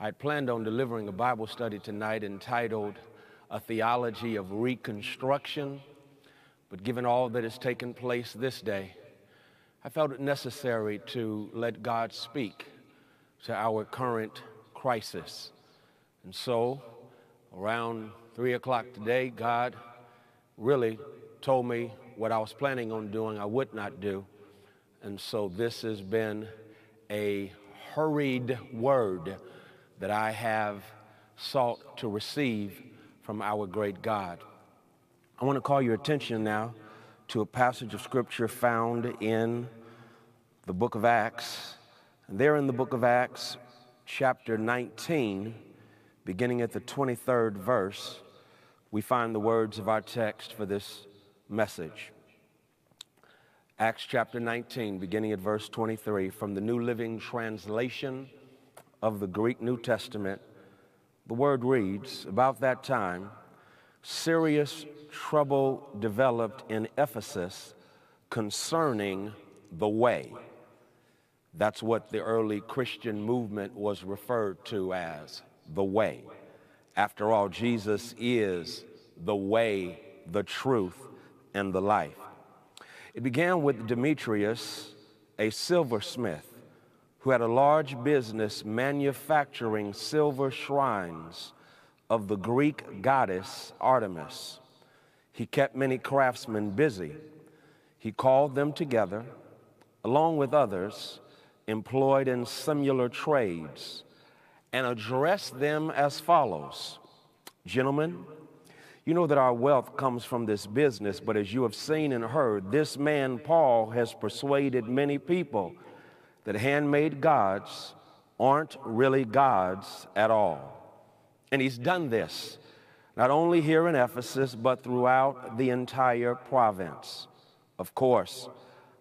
I had planned on delivering a Bible study tonight entitled A Theology of Reconstruction, but given all that has taken place this day, I felt it necessary to let God speak to our current crisis. And so, around three o'clock today, God really told me what I was planning on doing, I would not do. And so, this has been a hurried word that I have sought to receive from our great God. I want to call your attention now to a passage of scripture found in the book of Acts. And there in the book of Acts, chapter 19, beginning at the 23rd verse, we find the words of our text for this message. Acts chapter 19, beginning at verse 23, from the New Living Translation of the Greek New Testament, the word reads About that time, serious trouble developed in Ephesus concerning the way. That's what the early Christian movement was referred to as the way. After all, Jesus is the way, the truth, and the life. It began with Demetrius, a silversmith who had a large business manufacturing silver shrines of the Greek goddess Artemis. He kept many craftsmen busy. He called them together, along with others employed in similar trades, and addressed them as follows Gentlemen, you know that our wealth comes from this business, but as you have seen and heard, this man Paul has persuaded many people that handmade gods aren't really gods at all. And he's done this not only here in Ephesus, but throughout the entire province. Of course,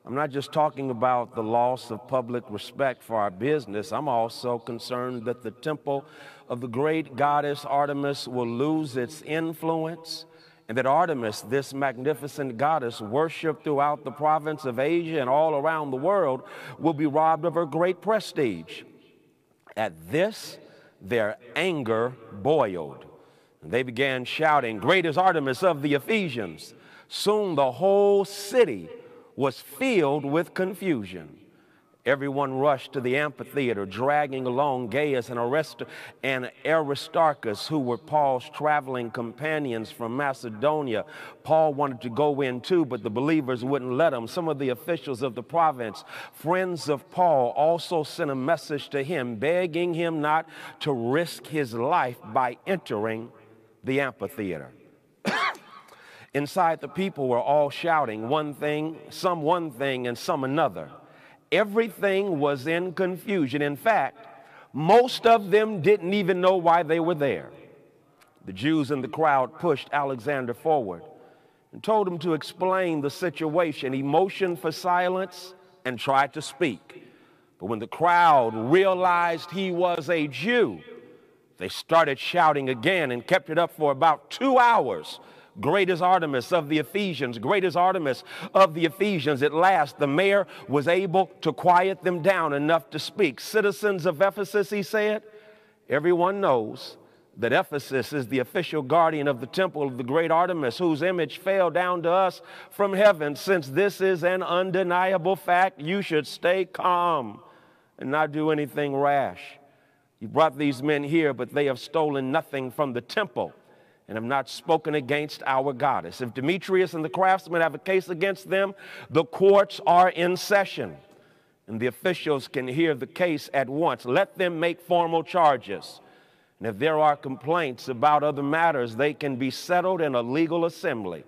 I'm not just talking about the loss of public respect for our business, I'm also concerned that the temple of the great goddess Artemis will lose its influence and that Artemis, this magnificent goddess worshiped throughout the province of Asia and all around the world, will be robbed of her great prestige. At this, their anger boiled. And they began shouting, Great is Artemis of the Ephesians. Soon the whole city was filled with confusion. Everyone rushed to the amphitheater, dragging along Gaius and, Arist- and Aristarchus, who were Paul's traveling companions from Macedonia. Paul wanted to go in too, but the believers wouldn't let him. Some of the officials of the province, friends of Paul, also sent a message to him, begging him not to risk his life by entering the amphitheater. Inside, the people were all shouting one thing, some one thing, and some another everything was in confusion. In fact, most of them didn't even know why they were there. The Jews in the crowd pushed Alexander forward and told him to explain the situation. He motioned for silence and tried to speak. But when the crowd realized he was a Jew, they started shouting again and kept it up for about two hours Great is Artemis of the Ephesians. Great is Artemis of the Ephesians. At last, the mayor was able to quiet them down enough to speak. Citizens of Ephesus, he said, everyone knows that Ephesus is the official guardian of the temple of the great Artemis, whose image fell down to us from heaven. Since this is an undeniable fact, you should stay calm and not do anything rash. You brought these men here, but they have stolen nothing from the temple and have not spoken against our goddess. If Demetrius and the craftsmen have a case against them, the courts are in session, and the officials can hear the case at once. Let them make formal charges. And if there are complaints about other matters, they can be settled in a legal assembly.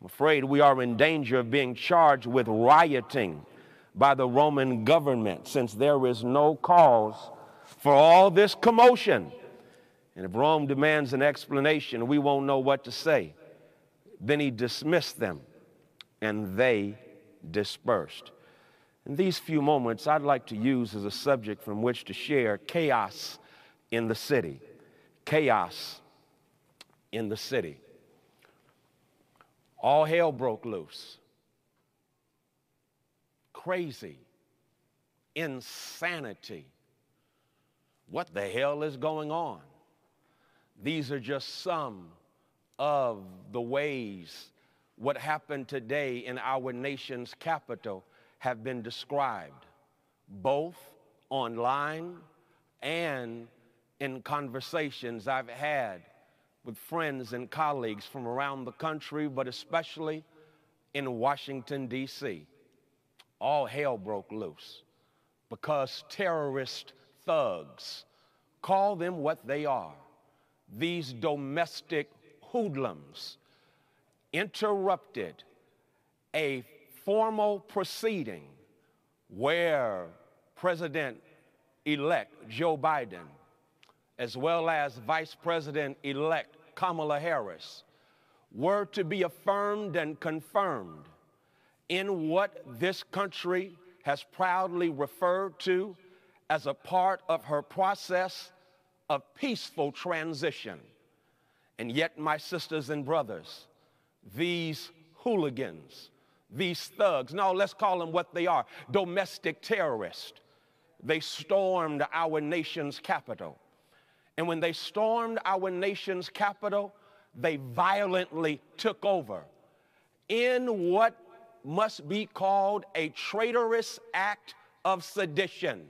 I'm afraid we are in danger of being charged with rioting by the Roman government since there is no cause for all this commotion. And if Rome demands an explanation, we won't know what to say. Then he dismissed them, and they dispersed. In these few moments, I'd like to use as a subject from which to share chaos in the city. Chaos in the city. All hell broke loose. Crazy. Insanity what the hell is going on? These are just some of the ways what happened today in our nation's capital have been described, both online and in conversations I've had with friends and colleagues from around the country, but especially in Washington, D.C. All hell broke loose because terrorist thugs, call them what they are, these domestic hoodlums, interrupted a formal proceeding where President elect Joe Biden, as well as Vice President elect Kamala Harris, were to be affirmed and confirmed in what this country has proudly referred to as a part of her process of peaceful transition. And yet, my sisters and brothers, these hooligans, these thugs, no, let's call them what they are domestic terrorists. They stormed our nation's capital. And when they stormed our nation's capital, they violently took over in what must be called a traitorous act of sedition.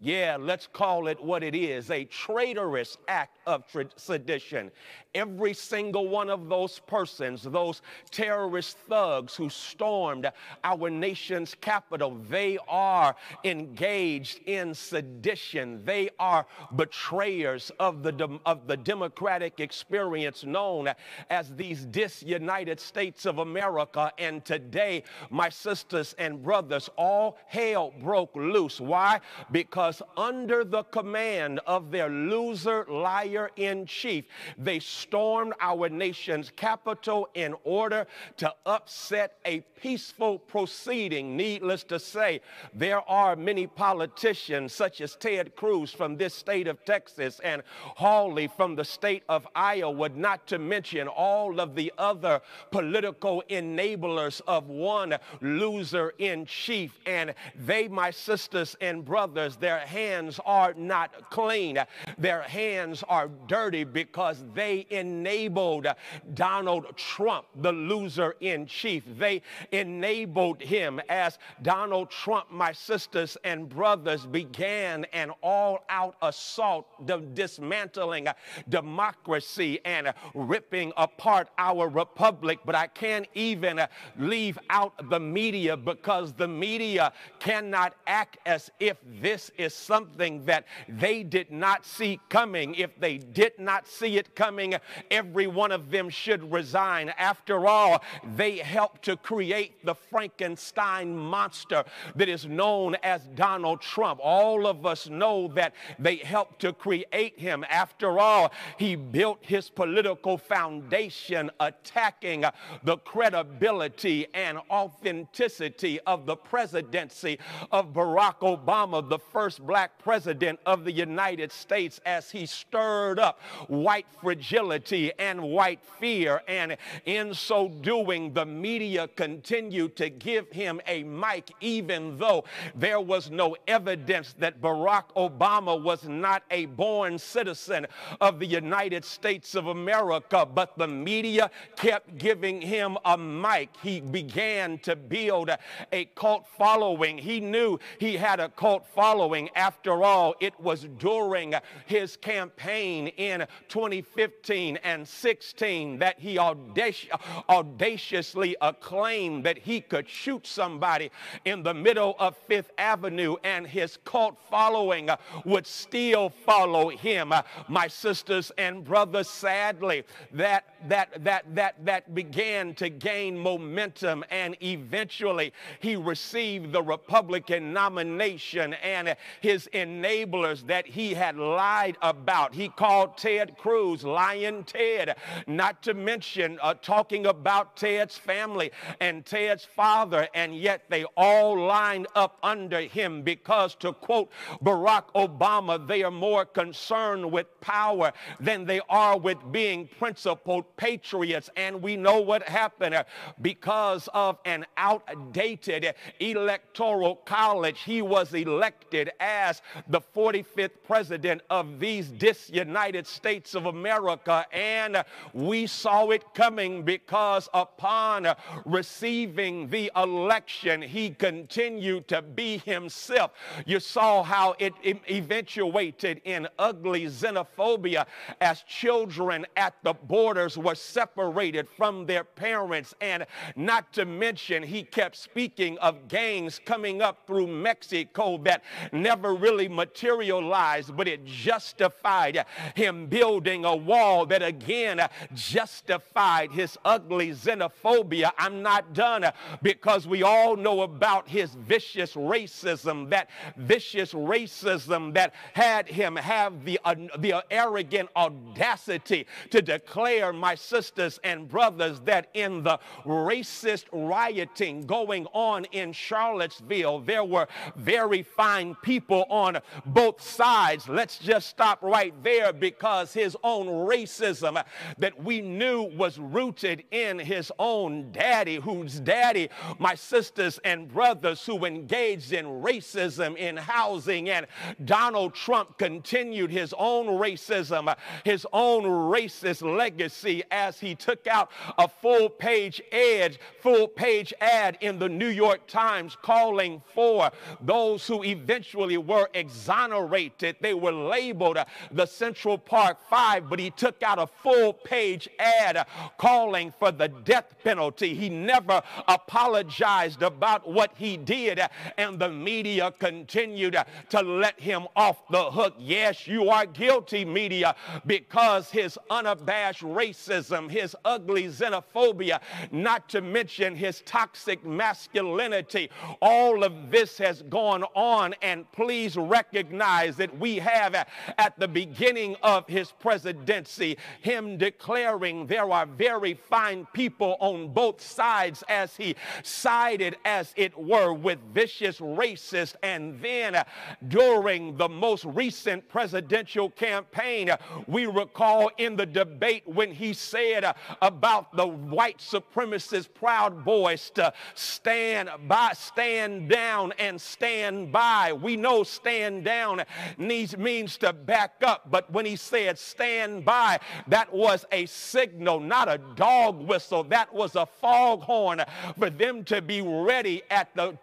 Yeah, let's call it what it is a traitorous act of tra- sedition. Every single one of those persons, those terrorist thugs who stormed our nation's capital, they are engaged in sedition. They are betrayers of the, de- of the democratic experience known as these disunited states of America. And today, my sisters and brothers, all hell broke loose. Why? Because under the command of their loser, liar in chief, they stormed our nation's capital in order to upset a peaceful proceeding. Needless to say, there are many politicians, such as Ted Cruz from this state of Texas and Hawley from the state of Iowa, not to mention all of the other political enablers of one loser in chief. And they, my sisters and brothers, their hands are not clean. Their hands are dirty because they enabled Donald Trump, the loser in chief. They enabled him as Donald Trump, my sisters and brothers, began an all out assault, the dismantling democracy and ripping apart our republic. But I can't even leave out the media because the media cannot act as if this is something that they did not see coming. If they did not see it coming, every one of them should resign. After all, they helped to create the Frankenstein monster that is known as Donald Trump. All of us know that they helped to create him. After all, he built his political foundation attacking the credibility and authenticity of the presidency of Barack Obama, the first black president of the United States, as he stirred up white fragility and white fear. And in so doing, the media continued to give him a mic, even though there was no evidence that Barack Obama was not a born citizen of the United States of America. But the media kept giving him a mic. He began to build a cult following. He knew he had a cult following. After all, it was during his campaign in 2015 and 16 that he audaci- audaciously acclaimed that he could shoot somebody in the middle of Fifth Avenue and his cult following would still follow him. My sisters and brothers, sadly, that that that that that began to gain momentum and eventually he received the Republican nomination and his enablers that he had lied about. He called Ted Cruz Lyin' Ted, not to mention uh, talking about Ted's family and Ted's father, and yet they all lined up under him because, to quote Barack Obama, they are more concerned with power than they are with being principled patriots. And we know what happened because of an outdated electoral college. He was elected as the 45th president of these disunited states of America. And we saw it coming because upon receiving the election, he continued to be himself. You saw how it eventuated in ugly xenophobia as children at the borders were separated from their parents. And not to mention, he kept speaking of gangs coming up through Mexico that never really materialized, but it justified him building a wall that again justified his ugly xenophobia. I'm not done because we all know about his vicious racism, that vicious racism that had him have the, uh, the arrogant audacity to declare, my sisters and brothers, that in the racist rioting going on in Charlottesville, there were very fine people on both sides. Let's just stop right there because his own racism that we knew was rooted in his own daddy, whose daddy, my sisters and brothers, who engaged in racism in housing. And Donald Trump continued his own racism, his own racist legacy as he took out a full page ad, full page ad in the New York Times calling for those who eventually were exonerated. They were labeled uh, the Central Park Five, but he took out a full page ad calling for the death penalty. He never apologized about what he did, uh, and the media continued uh, to let him off the hook. Yes, you are guilty, media, because his unabashed racism, his ugly xenophobia, not to mention his toxic masculinity, all of this has gone on. And please recognize that we have at the beginning of his presidency him declaring there are very fine people on both sides as he sided, as it were, with vicious racists. And then uh, during the most recent presidential campaign, uh, we recall in the debate when he said uh, about the white supremacist proud boys to stand by, stand down, and stand by. We know stand down means to back up, but when he said stand by, that was a signal, not a dog whistle. That was a foghorn for them to be ready at, the,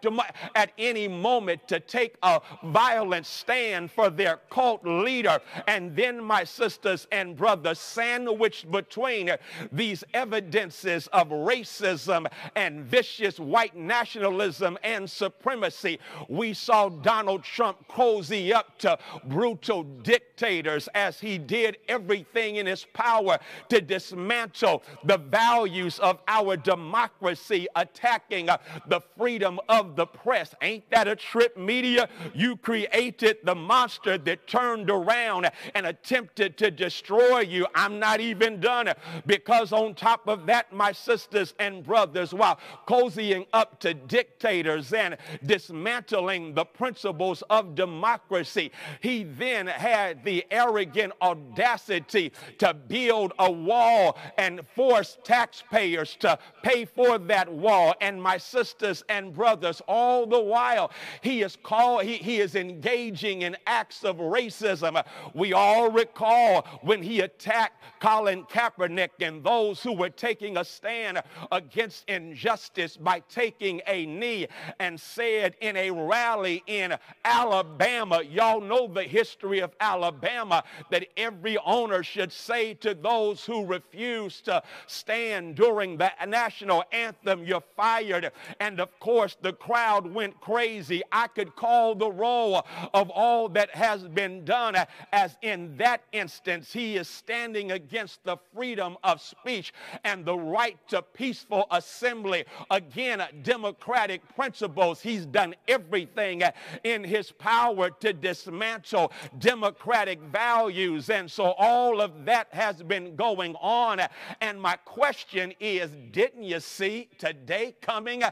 at any moment to take a violent stand for their cult leader. And then, my sisters and brothers, sandwiched between these evidences of racism and vicious white nationalism and supremacy, we saw Donald Trump cozy up to brutal dictators as he did everything in his power to dismantle the values of our democracy, attacking uh, the freedom of the press. Ain't that a trip, media? You created the monster that turned around and attempted to destroy you. I'm not even done because, on top of that, my sisters and brothers, while cozying up to dictators and dismantling the principles of democracy, he then had the arrogant audacity to build a wall and force taxpayers to pay for that wall. And my sisters and brothers, all the while, he is called, he, he is engaging in acts of racism. We all recall when he attacked Colin Kaepernick and those who were taking a stand against injustice by taking a knee and said in a rally in Alabama, y'all know the history of Alabama, that every owner should say to those who refuse to stand during the national anthem, you're fired. And of course, the crowd went crazy. I could call the roll of all that has been done, as in that instance, he is standing against the freedom of speech and the right to peaceful assembly. Again, democratic principles. He's done everything in his power to dismantle democratic values. And so all of that has been going on. And my question is didn't you see today coming?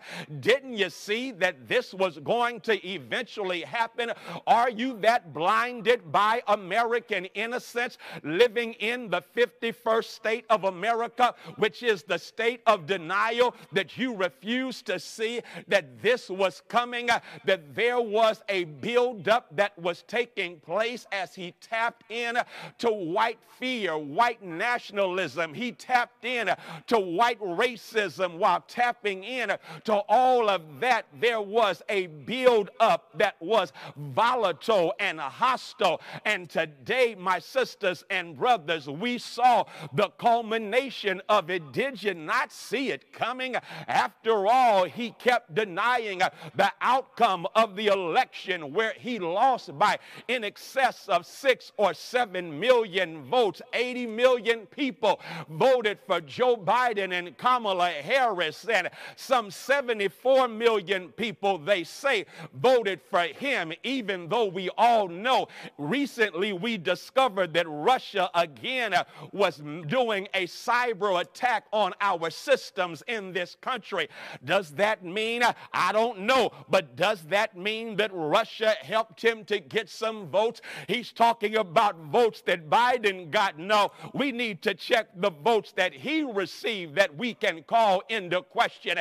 Didn't you see that this was going to eventually happen? Are you that blinded by American innocence living in the 51st state of America, which is the state of denial, that you refuse to see that this was coming, that there was a buildup that was taking place as he tapped in to white fear, white nationalism. He tapped in to white racism while tapping in to all of that. There was a buildup that was volatile and hostile. And today, my sisters and brothers, we saw the culmination of it. Did you not see it coming? After all, he kept denying the outcome of the election where he lost by in excess of six or seven million votes. 80 million people voted for Joe Biden and Kamala Harris, and some 74 million people, they say, voted for him, even though we all know recently we discovered that Russia again was doing a cyber attack on our systems in this country. Does that mean? I don't know, but does that mean that Russia helped him to get some votes? He's talking about votes that Biden got. No, we need to check the votes that he received that we can call into question.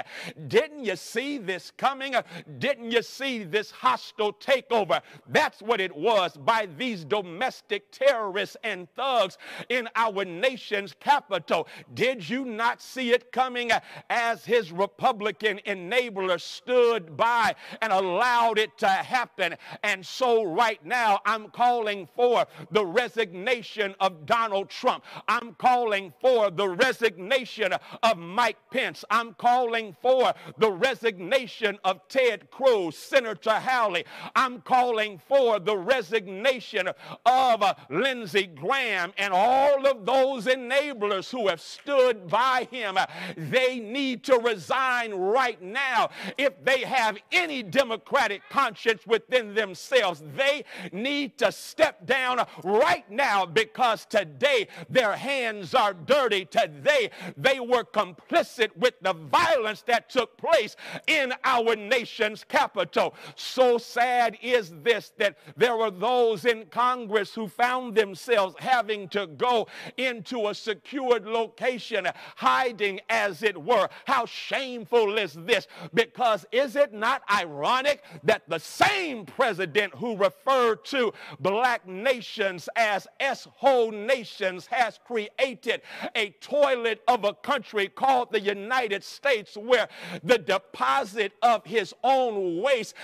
Didn't you see this coming? Didn't you see this hostile takeover? That's what it was by these domestic terrorists and thugs in our nation's capital. Did you not see it coming as his Republican enabler stood by and allowed it to happen? And so, right now, I'm calling for the resignation of Donald Trump. I'm calling for the resignation of Mike Pence. I'm calling for the resignation of Ted Cruz, Senator Hawley. I'm calling for the resignation of uh, Lindsey Graham and all of those enablers who have stood by him. They need to resign right now. If they have any democratic conscience within themselves, they need to step down right now because today their hands are dirty. Today they were complicit with the violence that took place in our nation's capital. So sad is this that there were those in Congress who found themselves having to go into a secured location, hiding as it were. How shameful is this? Because is it not ironic that the same president who referred to black nations as S-hole nations has created a toilet of a country called the United States where the deposit of his own waste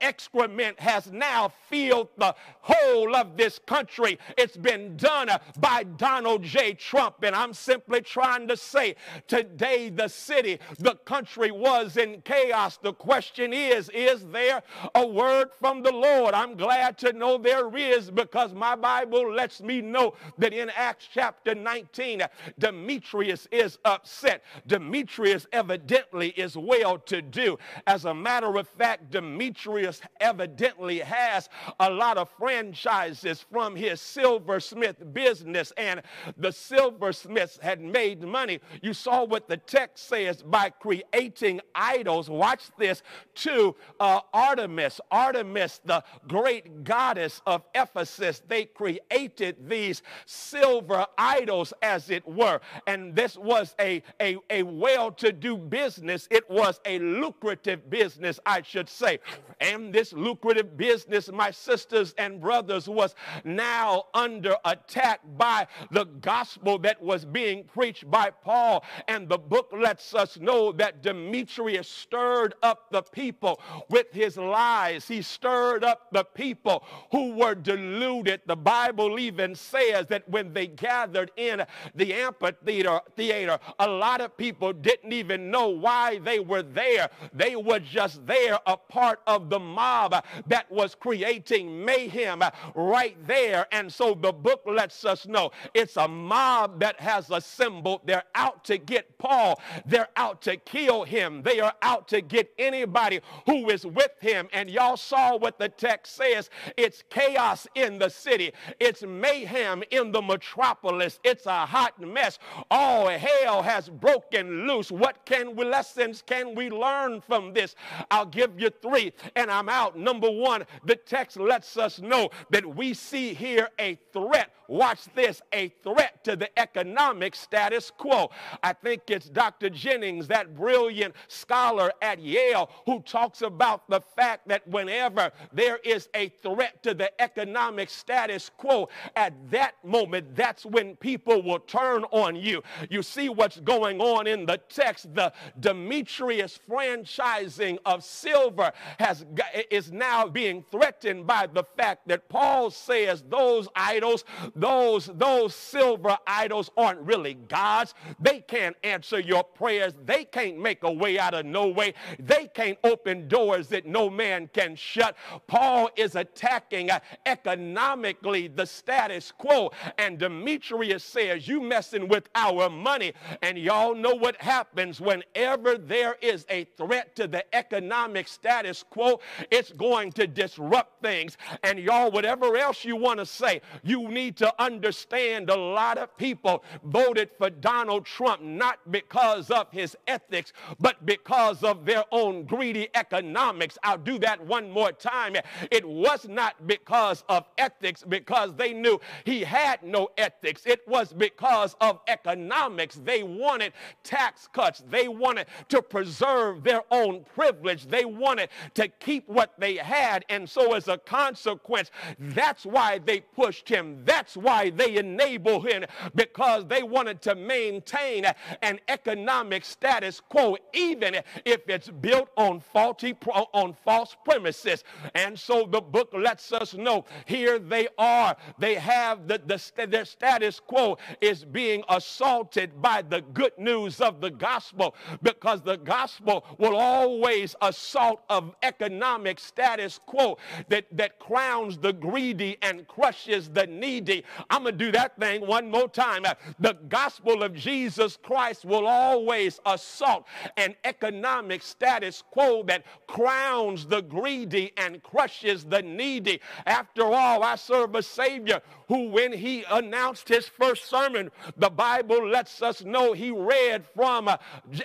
excrement has now filled the whole of this country. It's been done by Donald J. Trump. And I'm simply trying to say today the city, the country was in chaos. The question is, is there a word from the Lord? I'm glad to know there is because my Bible lets me know that in Acts chapter 19, Demetrius is upset. Demetrius evidently is well to do. As a matter of fact, Demetrius evidently has a lot of franchises from his silversmith business, and the silversmiths had made money. You saw what the text says by creating idols. Watch this to uh, Artemis. Artemis, the great goddess of Ephesus, they created these silver idols, as it were. And this was a, a, a well to do business. It was a lucrative business, I should say. And this lucrative business, my sisters and brothers, was now under attack by the gospel that was being preached by Paul. And the book lets us know that Demetrius stirred up the people with his lies. He stirred up the people who were deluded. The Bible even says that when they gathered in the amphitheater, theater, a lot of people didn't even know why they were there. They were just there, a part of the mob that was creating mayhem right there. And so the book lets us know it's a mob that has assembled. They're out to get Paul, they're out to kill him, they are out to get anybody who is with him. And y'all saw what the text says it's chaos in the city, it's mayhem in the metropolis, it's a hot mess. All hell has broken loose. What can we lessons can we learn from this? I'll give you three and I'm out. Number one, the text lets us know that we see here a threat watch this, a threat to the economic status quo. I think it's Dr. Jennings, that brilliant scholar at Yale, who talks about the fact that whenever there is a threat to the economic status quo, at that moment, that's when people will turn on you. You see what's going on in the text. The Demetrius franchising of silver has is now being threatened by the fact that Paul says those idols, those those silver idols aren't really gods. They can't answer your prayers. They can't make a way out of no way. They can't open doors that no man can shut. Paul is attacking uh, economically the status quo. And Demetrius says, You messing with our money. And y'all know what happens whenever there is a threat to the economic status quo, it's going to disrupt things. And y'all, whatever else you want to say, you need to understand a lot of people voted for Donald Trump not because of his ethics, but because of their own greedy economics. I'll do that one more time. It was not because of ethics, because they knew he had no ethics. It was because of economics. They wanted tax cuts, they wanted to preserve their own privilege, they wanted to keep what they had. And so, as a consequence, that's why they pushed him. That's why they enabled him, because they wanted to maintain an economic status quo, even if it's built on faulty, on false premises. And so the book lets us know here they are. They have the, the their status quo is being assaulted by the good news of the gospel because the gospel will always assault of economic status quo that, that crowns the greedy and crushes the needy. I'm going to do that thing one more time. Uh, the gospel of Jesus Christ will always assault an economic status quo that crowns the greedy and crushes the needy. After all, I serve a Savior who, when he announced his first sermon, the Bible lets us know he read from uh,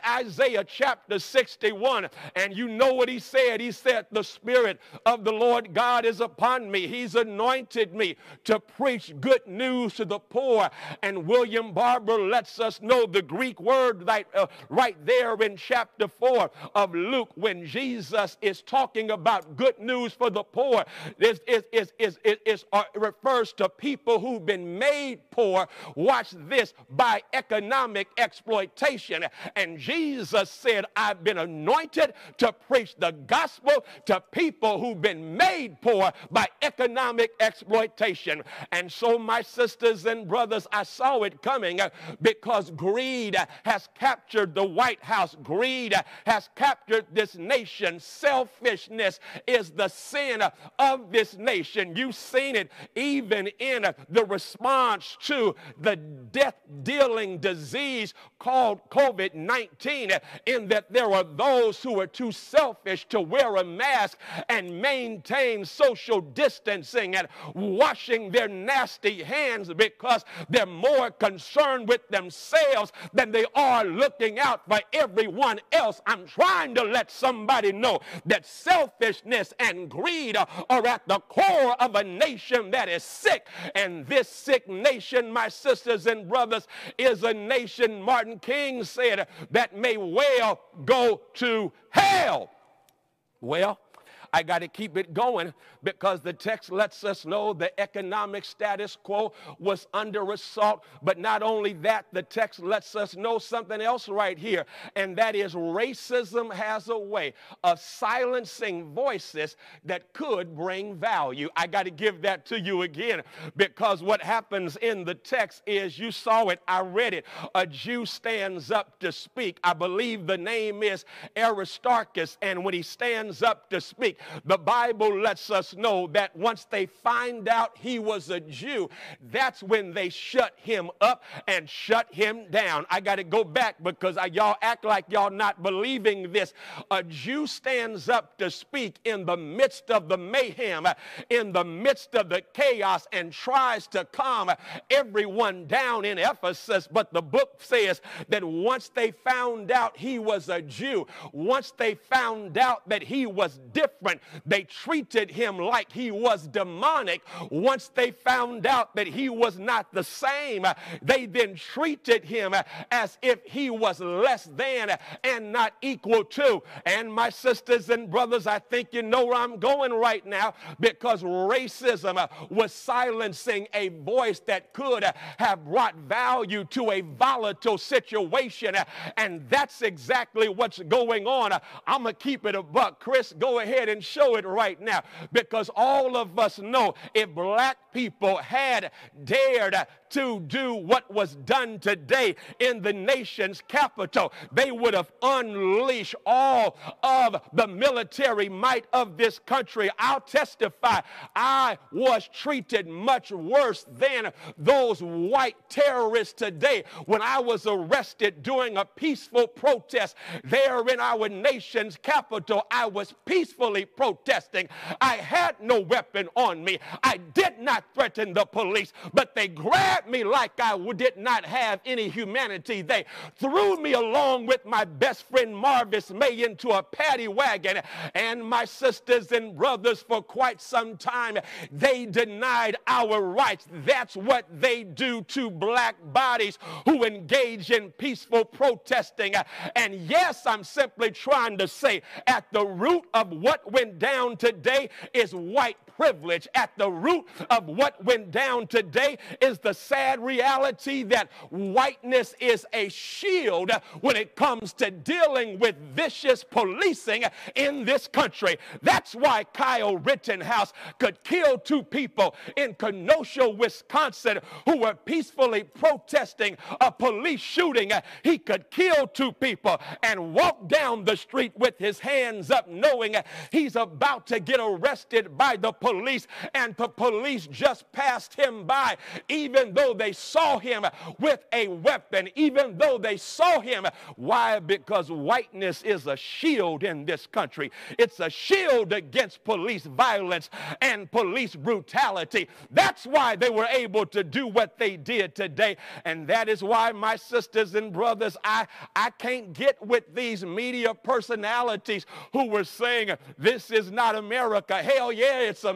Isaiah chapter 61. And you know what he said? He said, The Spirit of the Lord God is upon me. He's anointed me to preach good news to the poor. And William Barber lets us know the Greek word right, uh, right there in chapter 4 of Luke when Jesus is talking about good news for the poor. This is, is, is, is, is uh, refers to people who've been made poor, watch this, by economic exploitation. And Jesus said, I've been anointed to preach the gospel to people who've been made poor by economic exploitation. And so, my sisters and brothers, I saw it coming uh, because greed has captured the White House. Greed has captured this nation. Selfishness is the sin of this nation. You've seen it even in the response to the death dealing disease called COVID 19, in that there are those who are too selfish to wear a mask and maintain social distancing and washing their nasty hands because they're more concerned with themselves than they are looking out for everyone else. I'm trying to let somebody know that selfishness and greed are at the core of a nation that is sick. And this sick nation, my sisters and brothers, is a nation, Martin King said, that may well go to hell. Well, I got to keep it going because the text lets us know the economic status quo was under assault. But not only that, the text lets us know something else right here, and that is racism has a way of silencing voices that could bring value. I got to give that to you again because what happens in the text is you saw it, I read it. A Jew stands up to speak. I believe the name is Aristarchus, and when he stands up to speak, the Bible lets us know that once they find out he was a Jew, that's when they shut him up and shut him down. I got to go back because I, y'all act like y'all not believing this. A Jew stands up to speak in the midst of the mayhem, in the midst of the chaos, and tries to calm everyone down in Ephesus. But the book says that once they found out he was a Jew, once they found out that he was different, different. They treated him like he was demonic. Once they found out that he was not the same, they then treated him as if he was less than and not equal to. And my sisters and brothers, I think you know where I'm going right now because racism was silencing a voice that could have brought value to a volatile situation. And that's exactly what's going on. I'm going to keep it a buck. Chris, go ahead and show it right now because all of us know if black people had dared to do what was done today in the nation's capital, they would have unleashed all of the military might of this country. I'll testify, I was treated much worse than those white terrorists today when I was arrested during a peaceful protest there in our nation's capital. I was peacefully protesting. I had no weapon on me. I did not threaten the police, but they grabbed me like I did not have any humanity. They threw me along with my best friend Marvis May into a paddy wagon. And my sisters and brothers, for quite some time, they denied our rights. That's what they do to black bodies who engage in peaceful protesting. And yes, I'm simply trying to say at the root of what went down today is white privilege. At the root of what went down today is the sad reality that whiteness is a shield when it comes to dealing with vicious policing in this country. That's why Kyle Rittenhouse could kill two people in Kenosha, Wisconsin, who were peacefully protesting a police shooting. He could kill two people and walk down the street with his hands up, knowing he's about to get arrested by the police, and the police just passed him by, even though they saw him with a weapon, even though they saw him. Why? Because whiteness is a shield in this country, it's a shield against police violence and police brutality. That's why they were able to do what they did today. And that is why, my sisters and brothers, I, I can't get with these media personalities who were saying, This is not America. Hell yeah, it's America.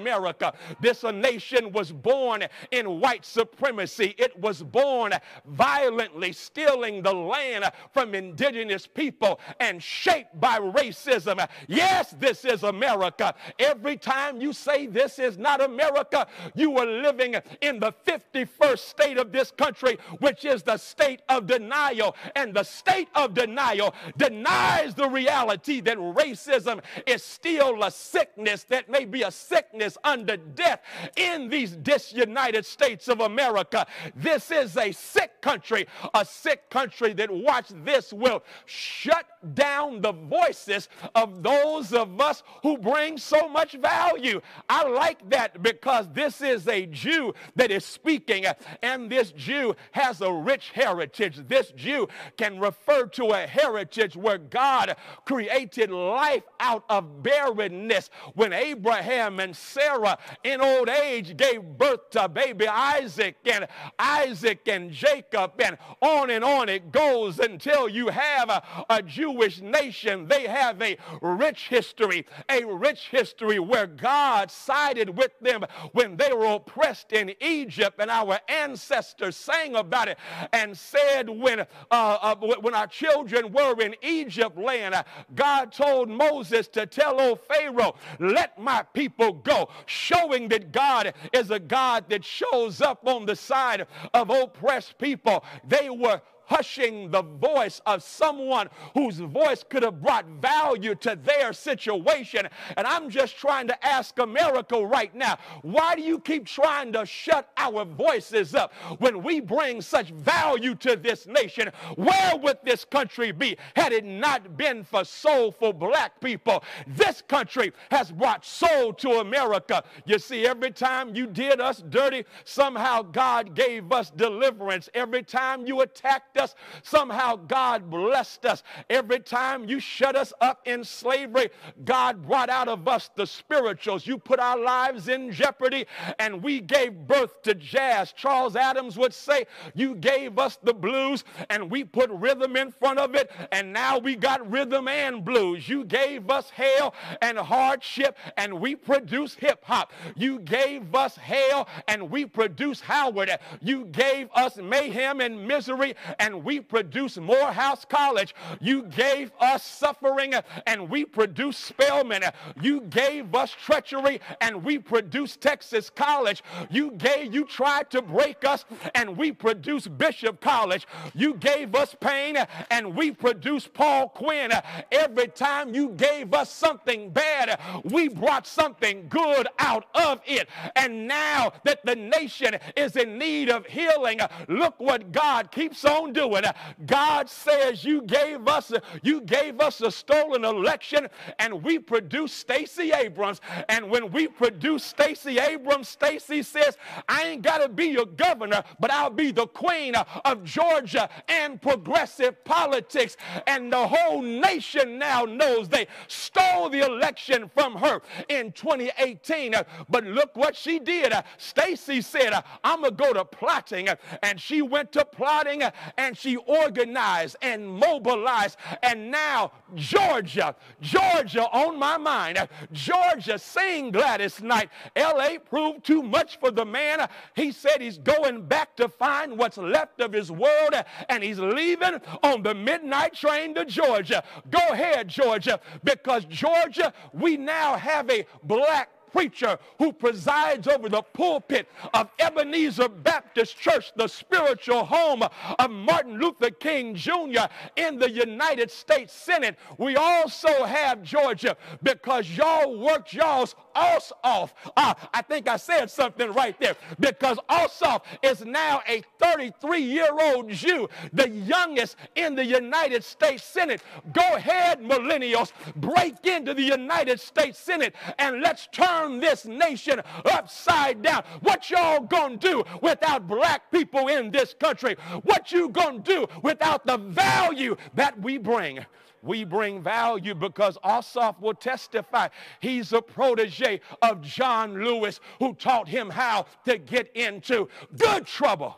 This nation was born in white supremacy, it was born violently stealing the land from indigenous people and shaped by racism. Yes, this is America. Every time you say this is not America, you are living in the 51st state of this country, which is the state of denial. And the state of denial denies the reality that racism is still a sickness that may be a sickness unto death in these disunited states of America. This is a sick country, a sick country that, watch this, will shut down the voices of those of us who bring so much value. I like that because this is a Jew that is speaking, and this Jew has a rich heritage. This Jew can refer to a heritage where God created life out of barrenness when Abraham and Sarah in old age gave birth to baby Isaac and Isaac and Jacob, and on and on it goes until you have a, a Jewish nation. They have a rich history, a rich history where God sided with them when they were oppressed in Egypt, and our ancestors sang about it and said, when, uh, uh, when our children were in Egypt land, uh, God told Moses to tell old Pharaoh, let my people go, showing that God is a God that shows up on the side of oppressed people. They were hushing the voice of someone whose voice could have brought value to their situation. And I'm just trying to ask America right now why do you keep trying to shut our voices up when we bring such value to this nation? Where would this country be had it not been for soulful black people? This country has brought soul to America. You see, every time you did us dirty, somehow God gave us deliverance. Every time you attacked us. Somehow God blessed us. Every time you shut us up in slavery, God brought out of us the spirituals. You put our lives in jeopardy, and we gave birth to jazz. Charles Adams would say, You gave us the blues, and we put rhythm in front of it, and now we got rhythm and blues. You gave us hell and hardship, and we produce hip hop. You gave us hell, and we produce Howard. You gave us mayhem and misery, and we produce Morehouse College. You gave us suffering, uh, and we produce Spelman. Uh, you gave us treachery, and we produce Texas College. You gave, you tried to break us, and we produce Bishop College. You gave us pain, uh, and we produce Paul Quinn. Every time you gave us something bad, we brought something good out of it. And now that the nation is in need of healing, look what God keeps on doing. Uh, God says you gave us you gave us a stolen election and we produced Stacey Abrams. And when we produce Stacey Abrams, Stacey says, I ain't got to be your governor, but I'll be the queen of Georgia and progressive politics. And the whole nation now knows they stole the election from her in 2018. Uh, but look what she did. Uh, Stacey said, I'm going to go to plotting. And she went to plotting and she organized and mobilized. And now Georgia, Georgia on my mind. Georgia, saying Gladys Knight, LA proved too much for the man. He said he's going back to find what's left of his world and he's leaving on the midnight train to Georgia. Go ahead, Georgia, because Georgia, we now have a black preacher who presides over the pulpit of Ebenezer Baptist Church, the spiritual home of Martin Luther King Jr. in the United States Senate. We also have Georgia because y'all worked y'all's ass off. Uh, I think I said something right there because Ossoff is now a 33 year old Jew, the youngest in the United States Senate. Go ahead, millennials, break into the United States Senate and let's turn turn this nation upside down. What y'all gonna do without black people in this country? What you gonna do without the value that we bring? we bring value because Ossoff will testify. He's a protege of John Lewis who taught him how to get into good trouble.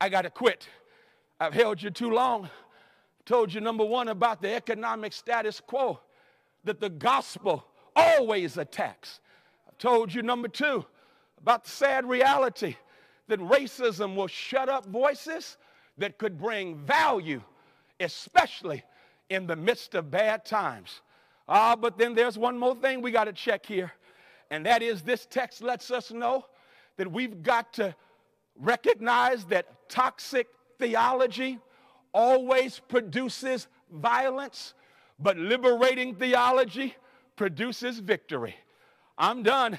I got to quit. I've held you too long. Told you, number one, about the economic status quo, that the gospel always attacks. I've told you, number two, about the sad reality that racism will shut up voices that could bring value, especially in the midst of bad times. Ah, but then there's one more thing we got to check here, and that is this text lets us know that we've got to recognize that toxic theology always produces violence, but liberating theology produces victory. I'm done.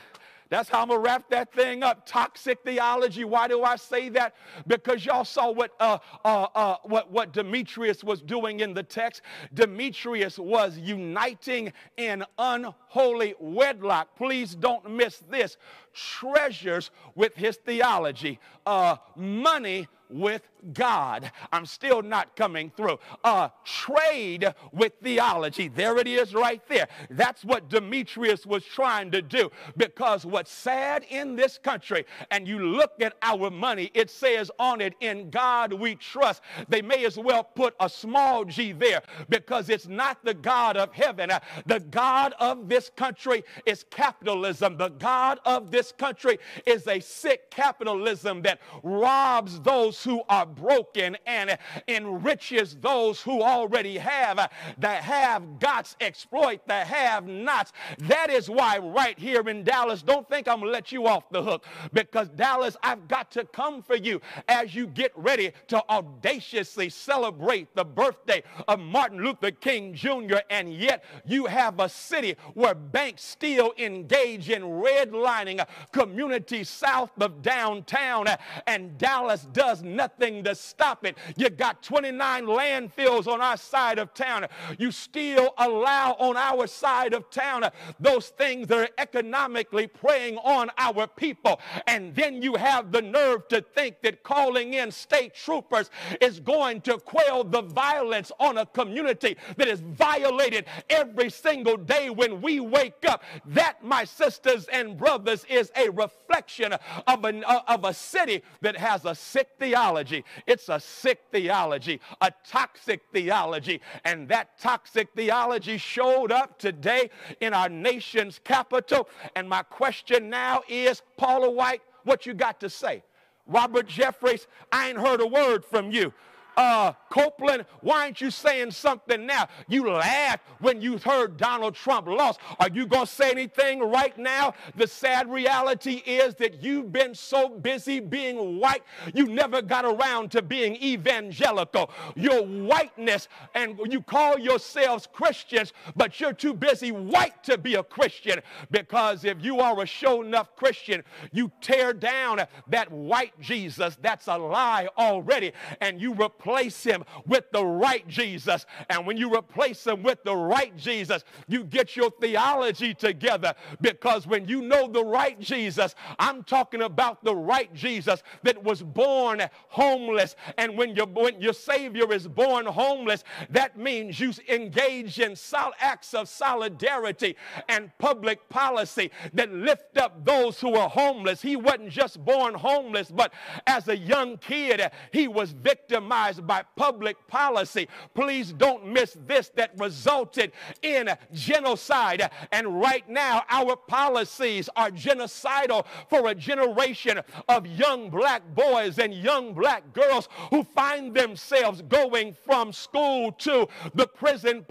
That's how I'm to wrap that thing up. Toxic theology. Why do I say that? Because y'all saw what, uh, uh, uh, what, what Demetrius was doing in the text. Demetrius was uniting in unholy wedlock. Please don't miss this. Treasures with his theology, uh, money with God. I'm still not coming through. A trade with theology. There it is right there. That's what Demetrius was trying to do. Because what's sad in this country, and you look at our money, it says on it, in God we trust. They may as well put a small g there because it's not the God of heaven. The God of this country is capitalism. The God of this country is a sick capitalism that robs those who are broken and enriches those who already have. Uh, the have gots exploit the have nots. That is why, right here in Dallas, don't think I'm to let you off the hook because Dallas, I've got to come for you as you get ready to audaciously celebrate the birthday of Martin Luther King Jr. And yet, you have a city where banks still engage in redlining uh, community south of downtown, and Dallas does nothing to stop it. You got 29 landfills on our side of town. You still allow on our side of town those things that are economically preying on our people. And then you have the nerve to think that calling in state troopers is going to quell the violence on a community that is violated every single day when we wake up. That, my sisters and brothers, is a reflection of, an, of a city that has a sick theology. It's a sick theology, a toxic theology. And that toxic theology showed up today in our nation's capital. And my question now is, Paula White, what you got to say? Robert Jeffress, I ain't heard a word from you uh, Copeland, why aren't you saying something now? You laughed when you heard Donald Trump lost. Are you going to say anything right now? The sad reality is that you've been so busy being white, you never got around to being evangelical. Your whiteness, and you call yourselves Christians, but you're too busy white to be a Christian because if you are a show enough Christian, you tear down that white Jesus. That's a lie already, and you replace him with the right Jesus. And when you replace him with the right Jesus, you get your theology together because when you know the right Jesus, I'm talking about the right Jesus that was born homeless. And when, you, when your Savior is born homeless, that means you engage in sol- acts of solidarity and public policy that lift up those who are homeless. He wasn't just born homeless, but as a young kid, he was victimized by public policy. Please don't miss this that resulted in genocide. And right now, our policies are genocidal for a generation of young black boys and young black girls who find themselves going from school to the prison,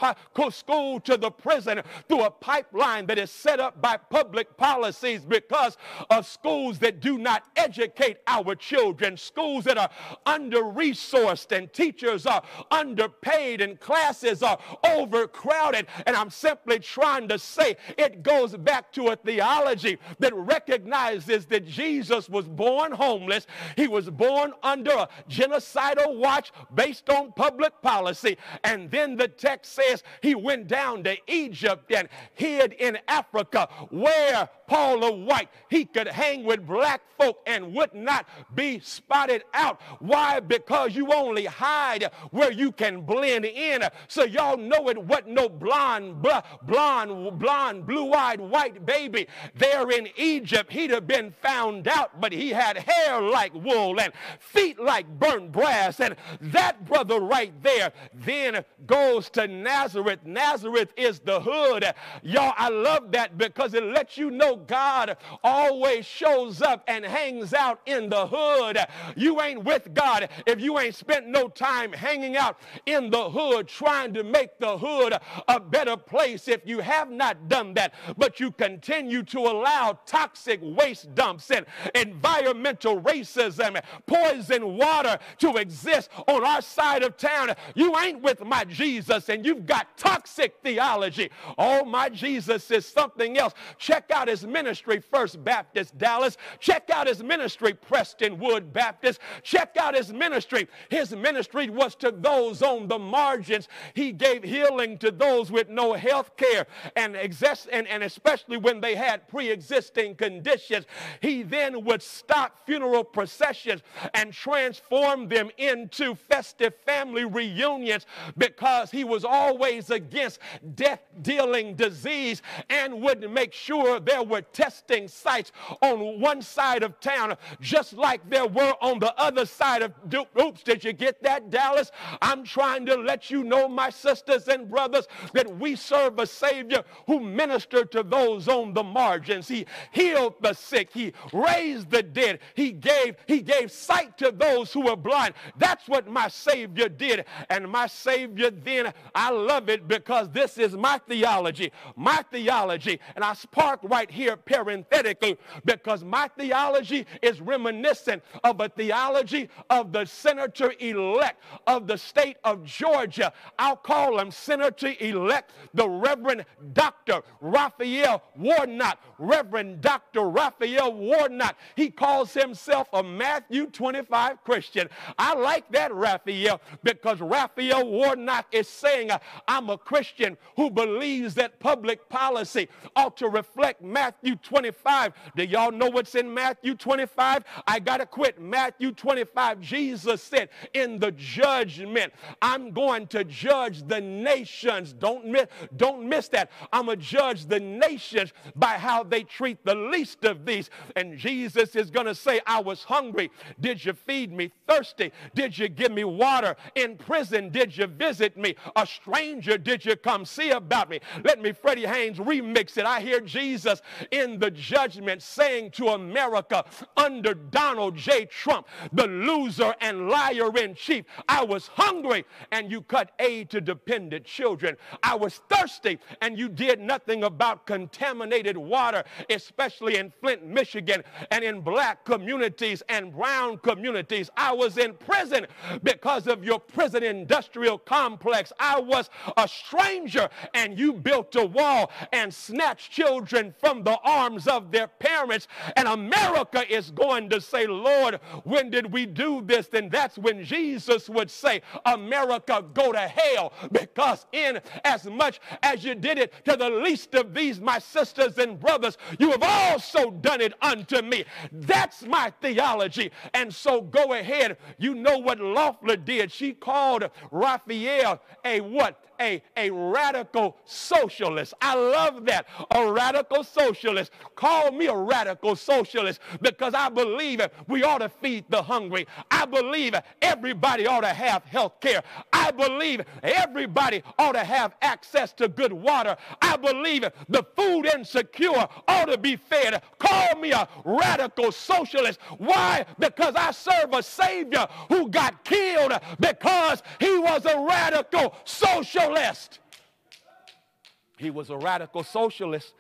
school to the prison through a pipeline that is set up by public policies because of schools that do not educate our children, schools that are under resourced and teachers are underpaid and classes are overcrowded. And I'm simply trying to say it goes back to a theology that recognizes that Jesus was born homeless. He was born under a genocidal watch based on public policy. And then the text says he went down to Egypt and hid in Africa where Paula White, he could hang with black folk and would not be spotted out. Why? Because you only hide where you can blend in. So y'all know it wasn't no blonde, blonde, blonde, blue-eyed white baby there in Egypt. He'd have been found out, but he had hair like wool and feet like burnt brass. And that brother right there then goes to Nazareth. Nazareth is the hood. Y'all, I love that because it lets you know God always shows up and hangs out in the hood. You ain't with God if you ain't spent no time hanging out in the hood trying to make the hood a better place if you have not done that, but you continue to allow toxic waste dumps and environmental racism, poison water to exist on our side of town. You ain't with my Jesus and you've got toxic theology. Oh, my Jesus is something else. Check out his ministry, First Baptist Dallas. Check out his ministry, Prestonwood Baptist. Check out his ministry. His ministry was to those on the margins. He gave healing to those with no health care and, exist- and, and especially when they had pre existing conditions. He then would stop funeral processions and transform them into festive family reunions because he was always against death dealing disease and would make sure there were testing sites on one side of town, just like there were on the other side of. Oops, did you get that, Dallas? I'm trying to let you know, my sisters and brothers, that we serve a Savior who ministered to those on the margins. He healed the sick. He raised the dead. He gave, he gave sight to those who were blind. That's what my Savior did. And my Savior then, I love it because this is my theology. My theology. And I spark right here parenthetically because my theology is reminiscent of a theology of the Senator elect of the state of Georgia. I'll call him Senator to elect, the Reverend Dr. Raphael Warnock. Reverend Dr. Raphael Warnock. He calls himself a Matthew 25 Christian. I like that, Raphael, because Raphael Warnock is saying, uh, I'm a Christian who believes that public policy ought to reflect Matthew 25. Do y'all know what's in Matthew 25? I got to quit. Matthew 25, Jesus said, In the judgment, I'm going to judge the nations. Don't miss, don't miss that. I'm going to judge the nations by how they treat the least of these. And Jesus is going to say, I was hungry. Did you feed me? Thirsty? Did you give me water? In prison? Did you visit me? A stranger? Did you come see about me? Let me, Freddy Haynes, remix it. I hear Jesus in the judgment saying to America under Donald J. Trump, the loser and liar in chief, I was hungry and you cut aid to dependent children. I was thirsty and you did nothing about contaminated water, especially in Flint, Michigan, and in black communities and brown communities. I was in prison because of your prison industrial complex. I was a stranger and you built a wall and snatched children from the arms of their parents. And America is going to say, Lord, when did we do this? Then that's when Jesus would say, America, go to hell. Because in as much as you did it to the least of these, my sisters and brothers, you have also done it unto me. That's my theology. And so go ahead. You know what Loeffler did. She called Raphael a what? A, a radical socialist. I love that. A radical socialist. Call me a radical socialist because I believe we ought to feed the hungry. I believe everybody ought to have health care. I believe everybody ought to have access to good water. I believe the food insecure ought to be fed. Call me a radical socialist. Why? Because I serve a Savior who got killed because he was a radical socialist socialist. He was a radical socialist.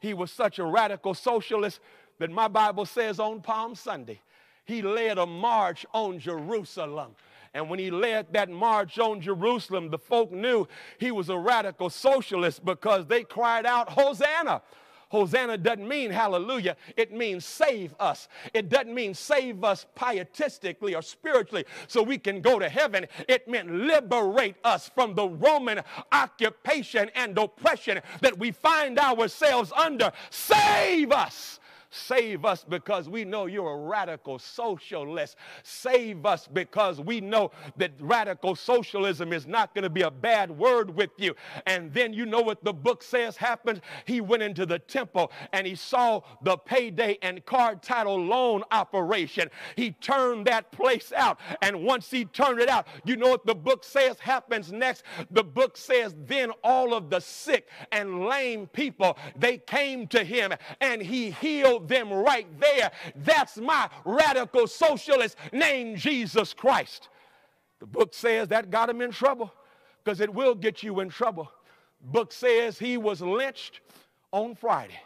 He was such a radical socialist that my Bible says on Palm Sunday, he led a march on Jerusalem. And when he led that march on Jerusalem, the folk knew he was a radical socialist because they cried out, Hosanna! Hosanna doesn't mean hallelujah, it means save us. It doesn't mean save us pietistically or spiritually so we can go to heaven. It meant liberate us from the Roman occupation and oppression that we find ourselves under. Save us Save us because we know you're a radical socialist. Save us because we know that radical socialism is not going to be a bad word with you. And then you know what the book says happened? He went into the temple and he saw the payday and card title loan operation. He turned that place out. And once he turned it out, you know what the book says happens next? The book says, then all of the sick and lame people, they came to him and he healed them right there. That's my radical socialist named Jesus Christ. The book says that got him in trouble because it will get you in trouble. Book says he was lynched on Friday.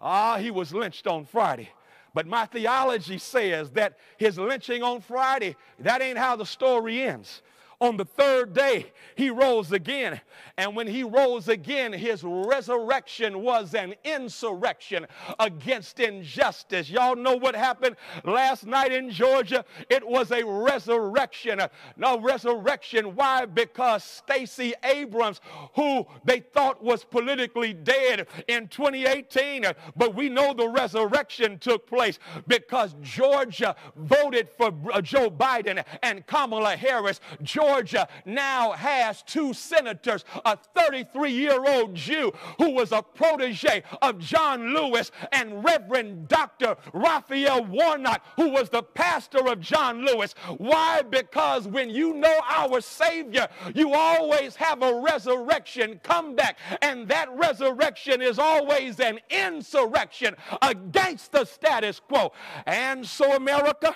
Ah, he was lynched on Friday. But my theology says that his lynching on Friday, that ain't how the story ends. On the third day, he rose again. And when he rose again, his resurrection was an insurrection against injustice. Y'all know what happened last night in Georgia? It was a resurrection. No resurrection. Why? Because Stacey Abrams, who they thought was politically dead in 2018, but we know the resurrection took place because Georgia voted for Joe Biden and Kamala Harris. Georgia Georgia now has two senators, a 33 year old Jew who was a protege of John Lewis and Reverend Dr. Raphael Warnock, who was the pastor of John Lewis. Why? Because when you know our Savior, you always have a resurrection comeback, and that resurrection is always an insurrection against the status quo. And so, America,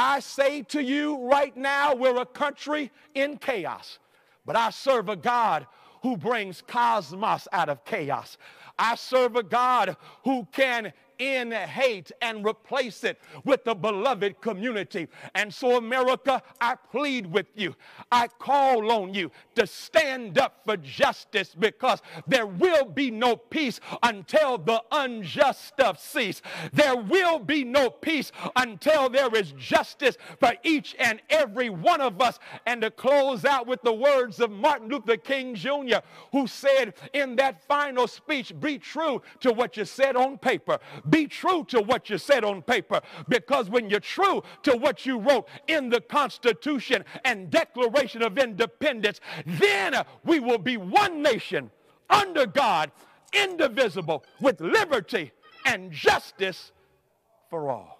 I say to you right now, we're a country in chaos, but I serve a God who brings cosmos out of chaos. I serve a God who can in hate and replace it with the beloved community. And so, America, I plead with you. I call on you to stand up for justice because there will be no peace until the unjust stuff cease. There will be no peace until there is justice for each and every one of us. And to close out with the words of Martin Luther King Jr., who said in that final speech, be true to what you said on paper. Be true to what you said on paper. Because when you're true to what you wrote in the Constitution and Declaration of Independence, then we will be one nation under God, indivisible, with liberty and justice for all.